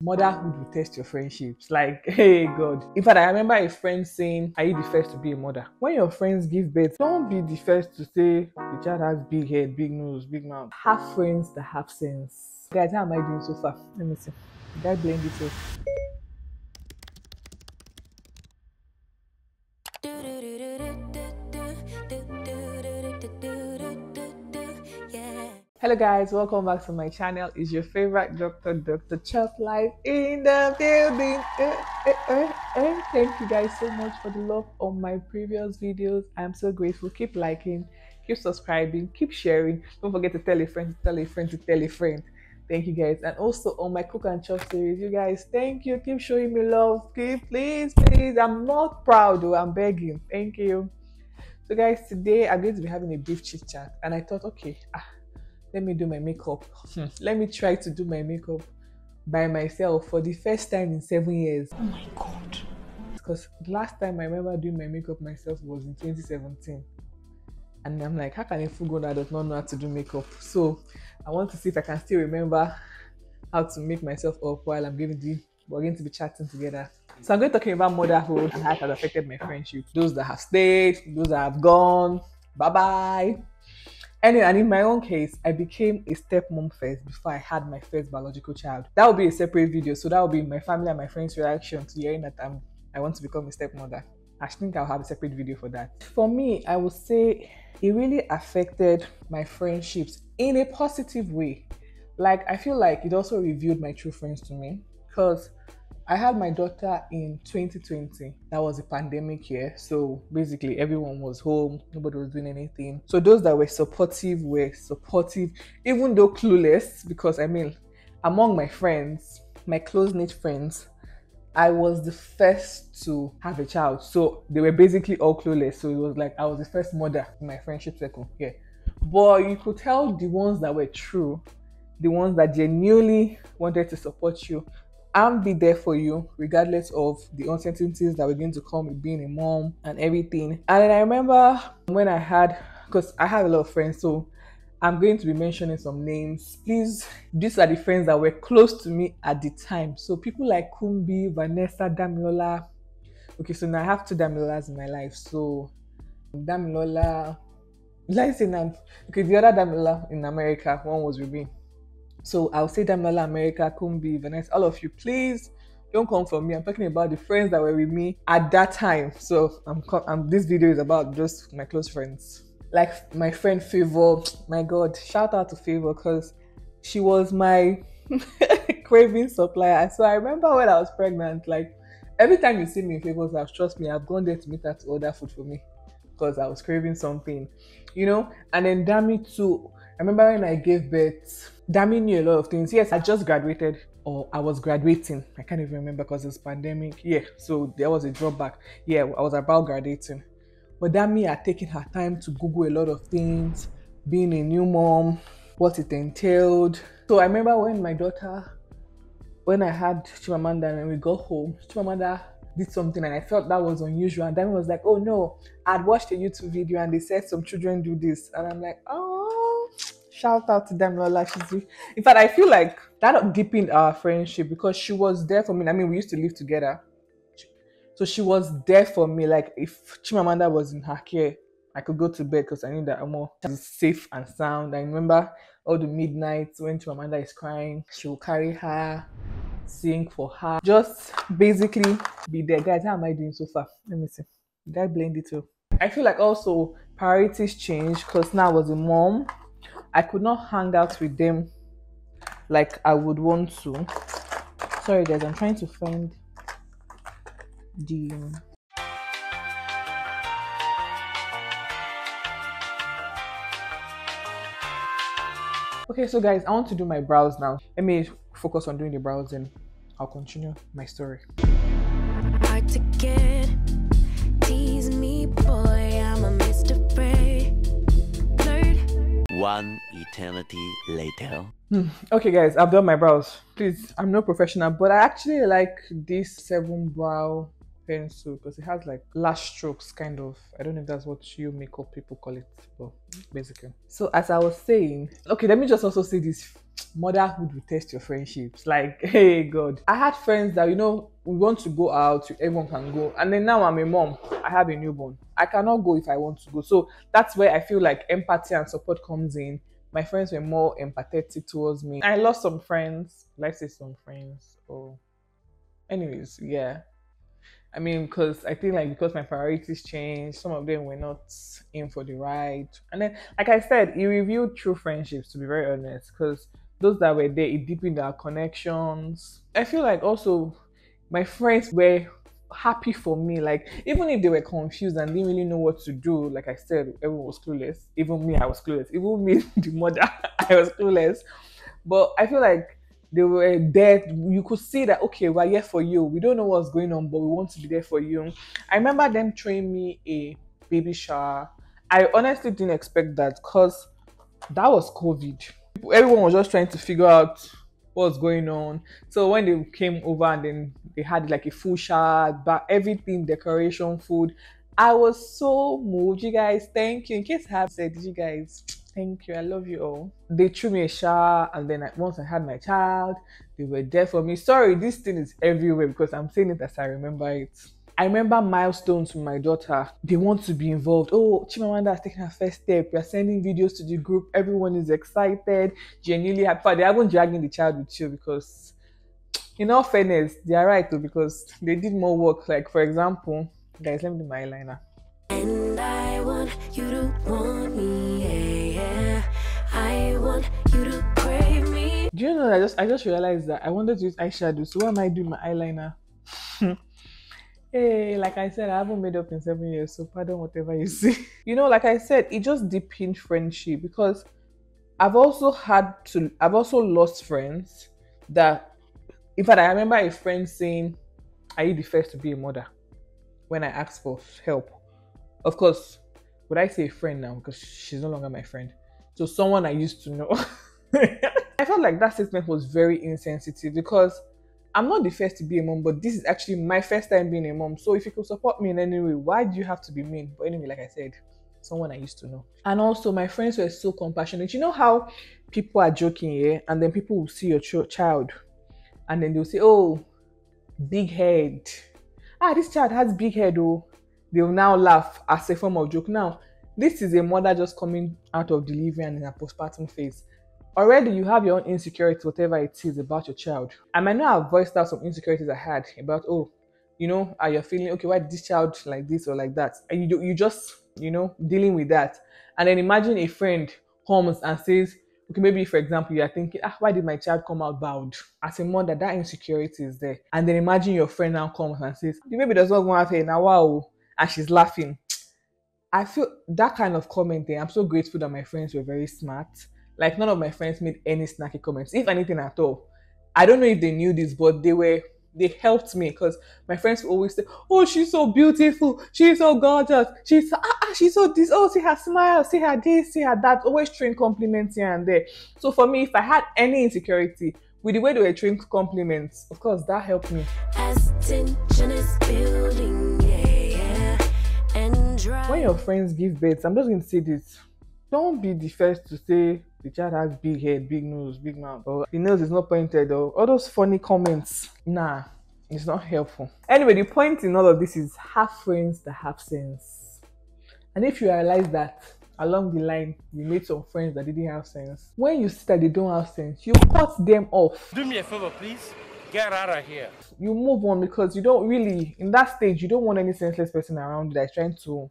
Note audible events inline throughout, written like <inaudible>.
Motherhood will test your friendships. Like, <laughs> hey God. In fact, I remember a friend saying, Are you the first to be a mother? When your friends give birth, don't be the first to say the child has big head, big nose, big mouth. Have friends that have sense. Guys, how am I doing so far? Let me see. Did I blend it up? Hello guys, welcome back to my channel. It's your favorite doctor, Dr. Choplife in the building. Eh, eh, eh, eh. Thank you guys so much for the love on my previous videos. I'm so grateful. Keep liking, keep subscribing, keep sharing. Don't forget to tell a friend, to tell a friend, to tell a friend. Thank you guys. And also on my cook and chop series, you guys, thank you. Keep showing me love. Keep, please, please. I'm not proud though. I'm begging. Thank you. So guys, today I'm going to be having a brief chit chat. And I thought, okay, ah, let me do my makeup. Hmm. let me try to do my makeup by myself for the first time in seven years. Oh my god. Because last time I remember doing my makeup myself was in 2017. And I'm like, how can a full grown adult not know how to do makeup? So I want to see if I can still remember how to make myself up while I'm giving the we're going to be chatting together. So I'm going to talking about motherhood and how it has affected my friendship. Those that have stayed, those that have gone. Bye bye. Anyway, and in my own case, I became a stepmom first before I had my first biological child. That will be a separate video. So that will be my family and my friends' reaction to hearing that I'm, I want to become a stepmother. I think I'll have a separate video for that. For me, I would say it really affected my friendships in a positive way. Like, I feel like it also revealed my true friends to me because I had my daughter in 2020. That was a pandemic year. So basically, everyone was home, nobody was doing anything. So those that were supportive were supportive, even though clueless, because I mean, among my friends, my close knit friends, I was the first to have a child. So they were basically all clueless. So it was like I was the first mother in my friendship circle. Yeah. But you could tell the ones that were true, the ones that genuinely wanted to support you, and be there for you regardless of the uncertainties that were going to come with being a mom and everything. And then I remember when I had, because I have a lot of friends, so I'm going to be mentioning some names. Please, these are the friends that were close to me at the time. So people like Kumbi, Vanessa, Damilola. Okay, so now I have two Damilolas in my life. So Damilola, let's say okay, the other Damilola in America, one was me. So I'll say Damilola America, Kumbi, Vanessa, all of you, please don't come for me. I'm talking about the friends that were with me at that time. So I'm, I'm this video is about just my close friends. Like my friend Favor, my God, shout out to Favor because she was my <laughs> craving supplier. So I remember when I was pregnant, like every time you see me in Favor's house, trust me, I've gone there to meet her to order food for me because I was craving something, you know. And then Dami too. I remember when I gave birth Dami knew a lot of things. Yes, I just graduated or I was graduating. I can't even remember because it's pandemic. Yeah, so there was a drawback. Yeah, I was about graduating. But Dami had taken her time to Google a lot of things, being a new mom, what it entailed. So I remember when my daughter, when I had Chimamanda and we got home, Chimamanda did something and I felt that was unusual. And Dami was like, oh no, I'd watched a YouTube video and they said some children do this. And I'm like, oh, Shout out to Damilola. She's in fact, I feel like that deepened our friendship because she was there for me. I mean, we used to live together, so she was there for me. Like if Chimamanda was in her care, I could go to bed because I knew that I'm more safe and sound. I remember all the midnights when Chimamanda is crying, she will carry her, sing for her, just basically be there. Guys, how am I doing so far? Let me see. Did I blend it too? I feel like also priorities change because now I was a mom I could not hang out with them like I would want to. Sorry, guys, I'm trying to find the. Okay, so guys, I want to do my brows now. Let me focus on doing the brows and I'll continue my story. One eternity later. Hmm. Okay, guys, I've done my brows. Please, I'm no professional, but I actually like this seven brow pencil because it has like lash strokes, kind of. I don't know if that's what you makeup people call it, but basically. So, as I was saying, okay, let me just also say this motherhood will test your friendships. Like, <laughs> hey God. I had friends that, you know, we want to go out, everyone can go. And then now I'm a mom. I have a newborn. I cannot go if I want to go. So that's where I feel like empathy and support comes in. My friends were more empathetic towards me. I lost some friends. Let's say some friends. Or anyways, yeah. I mean, because I think like because my priorities changed, some of them were not in for the ride. And then, like I said, it revealed true friendships. To be very honest, because those that were there, it deepened our connections. I feel like also my friends were happy for me. Like even if they were confused and didn't really know what to do, like I said, everyone was clueless. Even me, I was clueless. Even me, <laughs> the mother, I was clueless. But I feel like they were there. You could see that okay, we're here for you. We don't know what's going on, but we want to be there for you. I remember them throwing me a baby shower. I honestly didn't expect that because that was COVID everyone was just trying to figure out what's going on. So when they came over and then they had like a full shower, but everything, decoration, food, I was so moved. You guys, thank you. In case I have said, you guys, thank you. I love you all. They threw me a shower, and then once I had my child, they were there for me. Sorry, this thing is everywhere because I'm saying it as I remember it. I remember milestones with my daughter. They want to be involved. Oh, Chimamanda has taken her first step. We are sending videos to the group. Everyone is excited, genuinely happy. They haven't dragging the child with you because, in all fairness, they are right though because they did more work. Like for example, guys, let me do my eyeliner. And I want you to want me, yeah, yeah. I want you to crave me. Do you know I just I just realized that I wanted to use eyeshadow, so why am I doing my eyeliner? <laughs> Hey, like I said, I haven't made up in seven years, so pardon whatever you see. <laughs> you know, like I said, it just deepened friendship because I've also had to, I've also lost friends that, in fact, I remember a friend saying, Are you the first to be a mother? When I asked for help. Of course, would I say a friend now? Because she's no longer my friend. So, someone I used to know. <laughs> I felt like that statement was very insensitive because I'm not the first to be a mom, but this is actually my first time being a mom. So if you could support me in any way, why do you have to be mean? But anyway, like I said, someone I used to know. And also, my friends were so compassionate. You know how people are joking here, and then people will see your ch- child, and then they'll say, "Oh, big head." Ah, this child has big head. Oh, they'll now laugh as a form of joke. Now, this is a mother just coming out of delivery and in a postpartum phase already you have your own insecurity, whatever it is about your child. I might not have voiced out some insecurities I had about, oh, you know, are you feeling okay? Why this child like this or like that? And you you just you know dealing with that, and then imagine a friend comes and says, okay, maybe for example you are thinking, ah, why did my child come out bowed? As a mother, that insecurity is there, and then imagine your friend now comes and says, the baby does not go out here now, wow, and she's laughing. I feel that kind of comment there. I'm so grateful that my friends were very smart like none of my friends made any snacky comments, if anything at all. I don't know if they knew this, but they were they helped me because my friends always say, "Oh, she's so beautiful, she's so gorgeous, she's ah, ah she's so this, oh, see her smile, see her this, see her that." Always train compliments here and there. So for me, if I had any insecurity with the way they were trained compliments, of course that helped me. Building, yeah, yeah. When your friends give birth, I'm just going to say this: don't be the first to say the child has big head, big nose, big mouth, or the nose is not pointed, or all those funny comments. Nah, it's not helpful. Anyway, the point in all of this is have friends that have sense. And if you realize that along the line you made some friends that didn't have sense, when you see that they don't have sense, you cut them off. Do me a favor, please. Get out of here. You move on because you don't really, in that stage, you don't want any senseless person around you that's trying to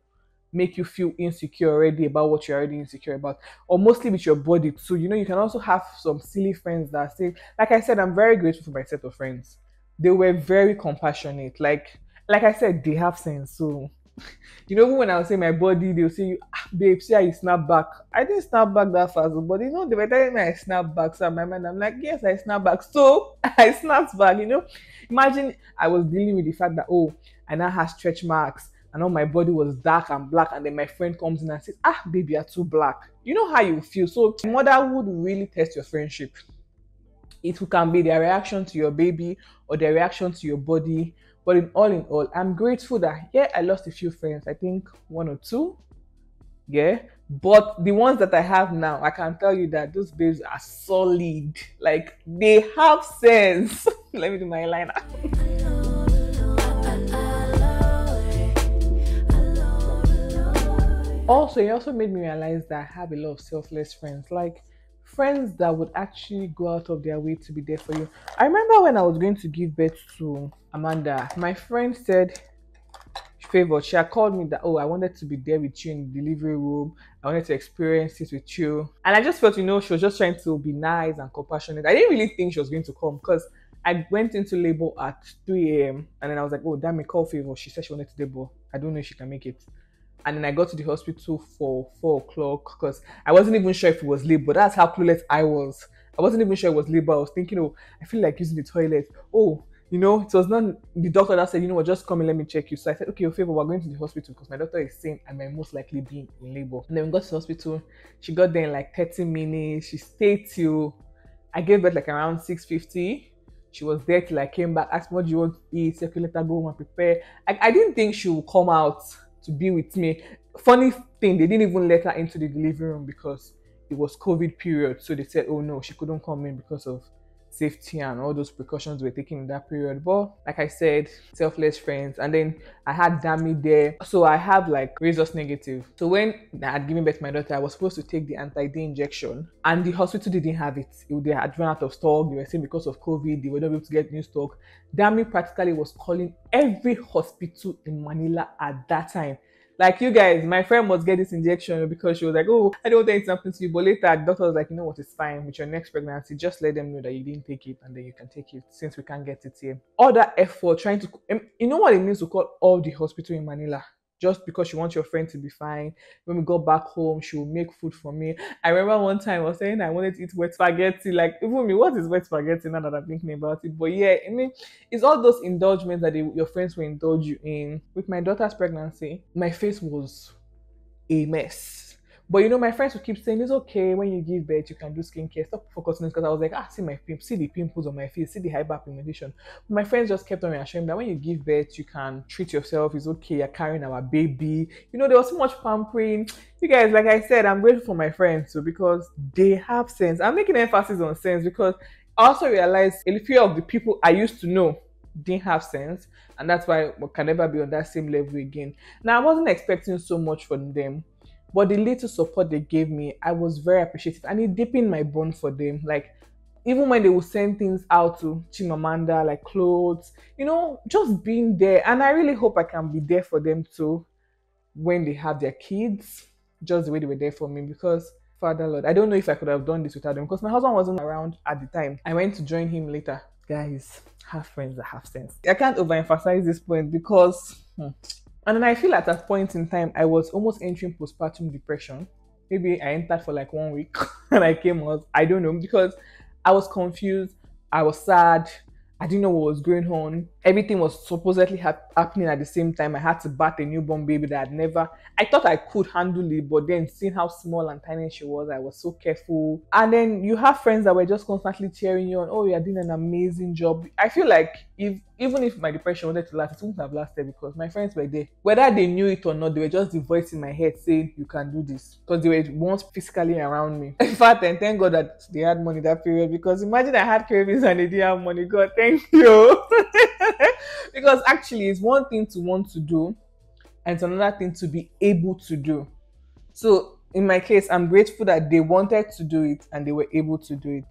make you feel insecure already about what you're already insecure about, or mostly with your body too. You know, you can also have some silly friends that say, like I said, I'm very grateful for my set of friends. They were very compassionate. Like, like I said, they have sense. So, <laughs> you know, when I was saying my body, they'll say, ah, babe, see how you snap back. I didn't snap back that fast, but you know, they were telling me I snap back. So in my mind, I'm like, yes, I snap back. So <laughs> I snapped back, you know. Imagine I was dealing with the fact that, oh, I now have stretch marks and all my body was dark and black and then my friend comes in and says ah baby you're too black you know how you feel so motherhood really test your friendship it can be their reaction to your baby or their reaction to your body but in all in all i'm grateful that yeah i lost a few friends i think one or two Yeah. But the ones that I have now, I can tell you that those babes are solid. Like they have sense. <laughs> Let me do my liner. <laughs> also, it also made me realize that I have a lot of selfless friends. Like friends that would actually go out of their way to be there for you. I remember when I was going to give birth to Amanda, my friend said, Favor, she had called me that, oh, I wanted to be there with you in the delivery room. I wanted to experience it with you. And I just felt, you know, she was just trying to be nice and compassionate. I didn't really think she was going to come because I went into labor at 3 a.m. and then I was like, oh, damn it, call Favor. She said she wanted to labor. I don't know if she can make it and then I got to the hospital for four o'clock because I wasn't even sure if it was labor. That's how clueless I was. I wasn't even sure it was labor. I was thinking, oh, I feel like using the toilet. Oh, you know, it was not the doctor that said, you know what, just come and let me check you. So I said, okay, oh, favor, we're going to the hospital because my doctor is saying I might most likely be in labor. And then we got to the hospital. She got there in like 30 minutes. She stayed till I gave birth like around 6:50. She was there till I came back, asked what do you want to eat, said, let her go home and prepare. I, I didn't think she would come out to be with me. Funny thing, they didn't even let her into the delivery room because it was COVID period. So they said, oh no, she couldn't come in because of safety and all those precautions were taken in that period. But like I said, selfless friends. And then I had Dami there. So I have like rhesus negative. So when I had given birth to my daughter, I was supposed to take the anti-D injection and the hospital didn't have it. They had run out of stock. They were saying because of COVID, they were not able to get new stock. Dami practically was calling every hospital in Manila at that time like you guys, my friend must get this injection because she was like, Oh, I don't anything happen to you. But later, the doctor was like, You know what, it's fine. With your next pregnancy, just let them know that you didn't take it and then you can take it since we can't get it here. All that effort trying to, um, you know what it means to call all the hospital in Manila? Just because she wants your friend to be fine. When we go back home, she will make food for me. I remember one time I was saying I wanted to eat wet spaghetti. Like, even me, what is wet spaghetti now that I'm thinking about it? But yeah, I mean, it's all those indulgements that they, your friends will indulge you in. With my daughter's pregnancy, my face was a mess but you know, my friends would keep saying it's okay when you give birth, you can do skincare. Stop focusing on because I was like, ah, see my pimples, see the pimples on my face, see the hyperpigmentation. My friends just kept on reassuring that when you give birth, you can treat yourself. It's okay. You're carrying our baby. You know, there was so much pampering. You guys, like I said, I'm grateful for my friends too because they have sense. I'm making emphasis on sense because I also realized a few of the people I used to know didn't have sense and that's why we can never be on that same level again now i wasn't expecting so much from them but the little support they gave me, I was very appreciative and it deepened my bond for them. Like even when they would send things out to Chimamanda, like clothes, you know, just being there. And I really hope I can be there for them too when they have their kids, just the way they were there for me. Because Father Lord, I don't know if I could have done this without them because my husband wasn't around at the time. I went to join him later. Guys, have friends that have sense. I can't overemphasize this point because hmm, and then I feel at that point in time, I was almost entering postpartum depression. Maybe I entered for like one week <laughs> and I came out. I don't know because I was confused. I was sad. I didn't know what was going on. Everything was supposedly ha- happening at the same time. I had to bat a newborn baby that I'd never. I thought I could handle it, but then seeing how small and tiny she was, I was so careful. And then you have friends that were just constantly cheering you on. Oh, you're doing an amazing job. I feel like if even if my depression wanted to last, it wouldn't have lasted because my friends were there. Whether they knew it or not, they were just the voice in my head saying, You can do this. Because they were once physically around me. In fact, and thank God that they had money that period because imagine I had cravings and they didn't have money. God, thank you. <laughs> <laughs> because actually, it's one thing to want to do, and it's another thing to be able to do. So, in my case, I'm grateful that they wanted to do it and they were able to do it.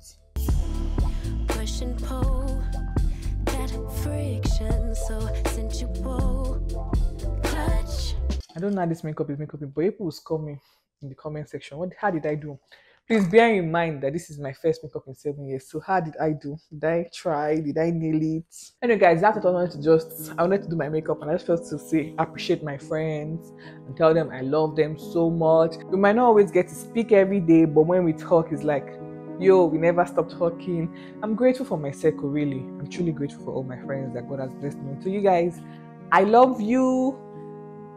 I don't know how this makeup is makeup, but people will score me in the comment section. What how did I do? Please bear in mind that this is my first makeup in seven years. So how did I do? Did I try? Did I nail it? Anyway, guys, that's what I wanted to just I wanted to do my makeup and I just felt to say appreciate my friends and tell them I love them so much. We might not always get to speak every day, but when we talk, it's like yo, we never stop talking. I'm grateful for my circle, really. I'm truly grateful for all my friends that God has blessed me. So, you guys, I love you.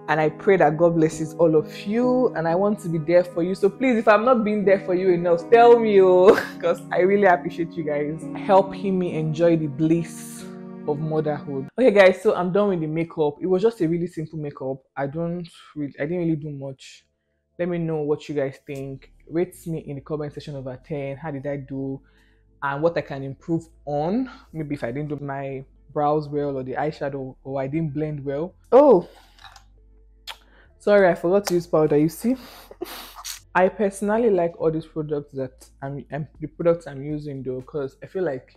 And I pray that God blesses all of you. And I want to be there for you. So please, if I'm not being there for you enough, tell me, oh, <laughs> because I really appreciate you guys helping me enjoy the bliss of motherhood. Okay, guys, so I'm done with the makeup. It was just a really simple makeup. I don't really, I didn't really do much let me know what you guys think rate me in the comment section over 10 how did i do and what i can improve on maybe if i didn't do my brows well or the eyeshadow or i didn't blend well oh sorry i forgot to use powder you see i personally like all these products that i'm, I'm the products i'm using though because i feel like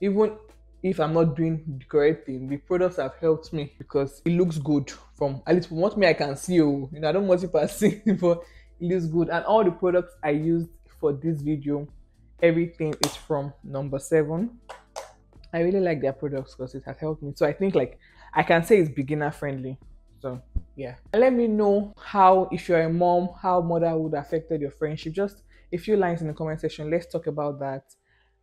even if I'm not doing the correct thing, the products have helped me because it looks good from at least from what me I can see. Oh, you know, I don't want to see, <laughs> but it looks good. And all the products I used for this video, everything is from number seven. I really like their products because it has helped me. So I think like I can say it's beginner friendly. So yeah. Let me know how if you're a mom, how mother motherhood affected your friendship. Just a few lines in the comment section. Let's talk about that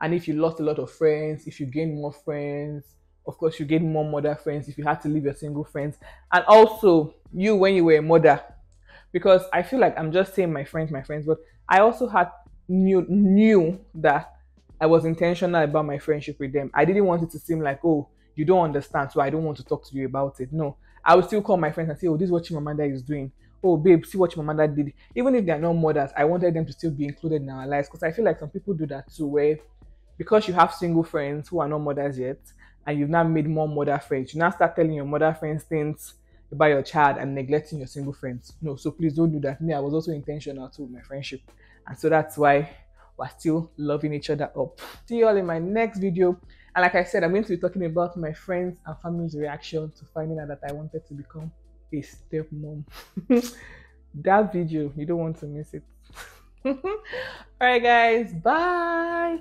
and if you lost a lot of friends, if you gain more friends, of course you gain more mother friends if you had to leave your single friends. And also you when you were a mother. Because I feel like I'm just saying my friends, my friends, but I also had knew knew that I was intentional about my friendship with them. I didn't want it to seem like, oh, you don't understand, so I don't want to talk to you about it. No. I will still call my friends and say, oh, this is what Chimamanda is doing. Oh, babe, see what Chimamanda did. Even if they're not mothers, I wanted them to still be included in our lives because I feel like some people do that too, where because you have single friends who are not mothers yet, and you've now made more mother friends, you now start telling your mother friends things about your child and neglecting your single friends. No, so please don't do that. Me, I was also intentional too with my friendship. And so that's why we're still loving each other up. See you all in my next video. And like I said, I'm going to be talking about my friends and family's reaction to finding out that I wanted to become a stepmom. <laughs> that video, you don't want to miss it. <laughs> all right, guys, bye.